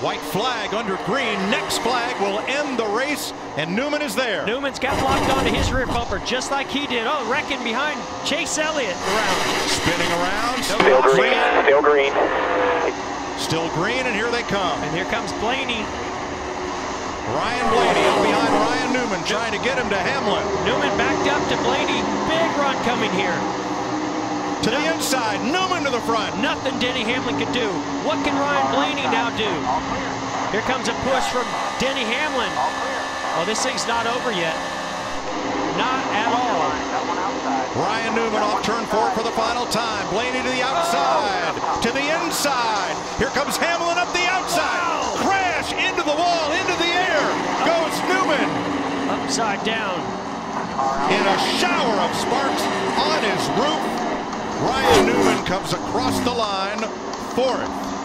White flag under green. Next flag will end the race, and Newman is there. Newman's got locked onto his rear bumper just like he did. Oh, wrecking behind Chase Elliott around. Spinning around. Still green. Still green. Still green, and here they come. And here comes Blaney. Ryan Blaney up behind Ryan Newman, trying to get him to Hamlin. Newman backed up to Blaney. Big run coming here. To the inside, Newman to the front. Nothing Denny Hamlin could do. What can Ryan Blaney now do? Here comes a push from Denny Hamlin. Oh, this thing's not over yet. Not at all. Ryan Newman off turn four for the final time. Blaney to the outside, to the inside. Here comes Hamlin up the outside. Crash into the wall, into the air. Goes Newman. Upside down. In a shower of sparks on his roof. Ryan Newman comes across the line fourth.